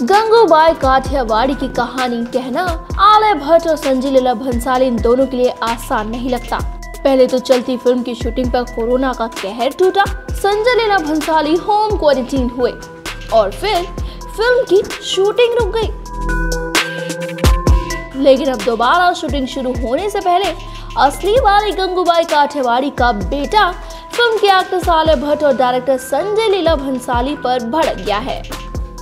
गंगूबाई काठियावाड़ी की कहानी कहना, आलय भट्ट और संजय लीला भंसाली इन दोनों के लिए आसान नहीं लगता। पहले तो चलती फ़िल्म की शूटिंग पर कोरोना का कहर टूटा, संजय लीला भंसाली होम क्वारंटीन हुए, और फिर फ़िल्म की शूटिंग रुक गई। लेकिन अब दोबारा शूटिंग शुरू होने से पहले असली वाली गंगूबाई काठियावाड़ी का बेटा, फ़िल्म के एक्टर आलय भट्ट और डायरेक्टर संजय लीला भंसाली पर भड़क गया है।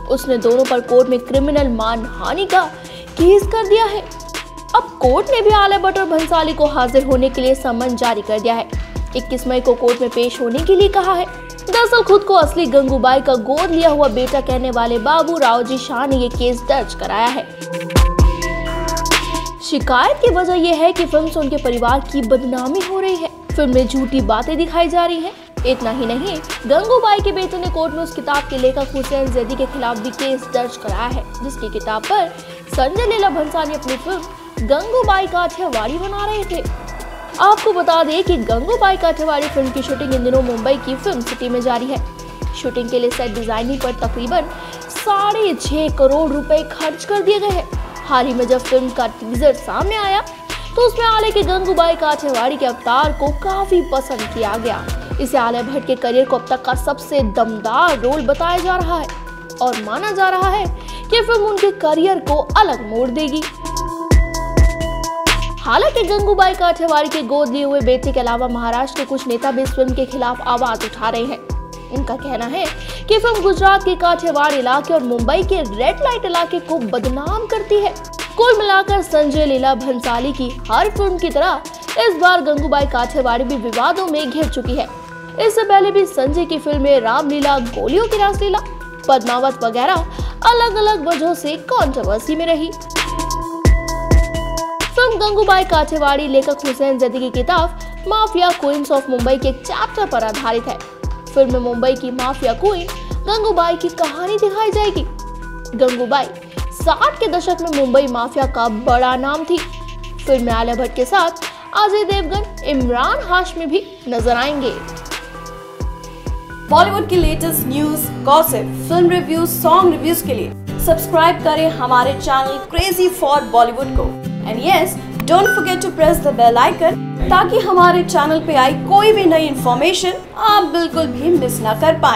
उसने दोनों पर कोर्ट में क्रिमिनल मानहानि का केस कर दिया है। अब कोर्ट ने भी आलिया भट्ट और भंसाली को हाजिर होने के लिए समन जारी कर दिया है। 21 मई को कोर्ट में पेश होने के लिए कहा है। दरअसल खुद को असली गंगूबाई का गोद लिया हुआ बेटा कहने वाले बाबू राव जी शाह ने ये केस दर्ज कराया है। शिकायत की वजह यह है कि फ़िल्म से उनके परिवार की बदनामी हो रही है। फ़िल्म में झूठी बातें दिखाई जा रही हैं। इतना ही नहीं, गंगूबाई के बेटे ने कोर्ट में उस किताब के लेखक हुसैन जैदी के खिलाफ भी केस दर्ज कराया है, जिसकी किताब पर संजय लीला भंसाली अपनी फ़िल्म गंगूबाई काठियावाड़ी बना रहे थे। आपको बता दें कि गंगूबाई काठियावाड़ी फ़िल्म की शूटिंग इन दिनों मुंबई की फ़िल्म सिटी में जारी है। शूटिंग के लिए सेट डिज़ाइनिंग पर तकरीबन साढ़े छह करोड़ रुपए खर्च कर दिए गए हैं। हाल ही में जब फ़िल्म का टीजर सामने आया तो उसमें आले के गंगूबाई काठियावाड़ी के अवतार को काफ़ी पसंद किया गया। इसे आलिया भट्ट के करियर को अब तक का सबसे दमदार रोल बताया जा रहा है और माना जा रहा है कि फ़िल्म उनके करियर को अलग मोड़ देगी। हालाँकि गंगूबाई काठियावाड़ी के गोद लिए हुए बेटे के अलावा महाराष्ट्र के कुछ नेता भी इस फ़िल्म के खिलाफ आवाज़ उठा रहे हैं। इनका कहना है कि फ़िल्म गुजरात के काठियावाड़ इलाके और मुंबई के रेड लाइट इलाके को बदनाम करती है। कुल मिलाकर संजय लीला भंसाली की हर फ़िल्म की तरह इस बार गंगूबाई काठियावाड़ी भी विवादों में घिर चुकी है। इससे पहले भी संजय की फ़िल्में रामलीला, गोलियों की रासलीला, पद्मावत वगैरह अलग अलग वजहों से कंट्रोवर्सी में रही। फ़िल्म गंगूबाई काठियावाड़ी लेखक हुसैन जदी की किताब माफिया क्वींस ऑफ़ मुंबई के चैप्टर पर आधारित है। फ़िल्म में मुंबई की माफिया क्वीन गंगूबाई की कहानी दिखाई जाएगी। गंगूबाई साठ के दशक में मुंबई माफिया का बड़ा नाम थी। फ़िल्म में आलिया भट्ट के साथ अजय देवगन, इमरान हाशमी भी नज़र आएँगे। बॉलीवुड की latest news gossip film reviews song reviews के लिए सब्सक्राइब करें हमारे चैनल क्रेजी फॉर बॉलीवुड को। And yes don't forget to press the bell icon ताकि हमारे चैनल पे आई कोई भी नई इन्फॉर्मेशन आप बिल्कुल भी मिस ना कर पाए।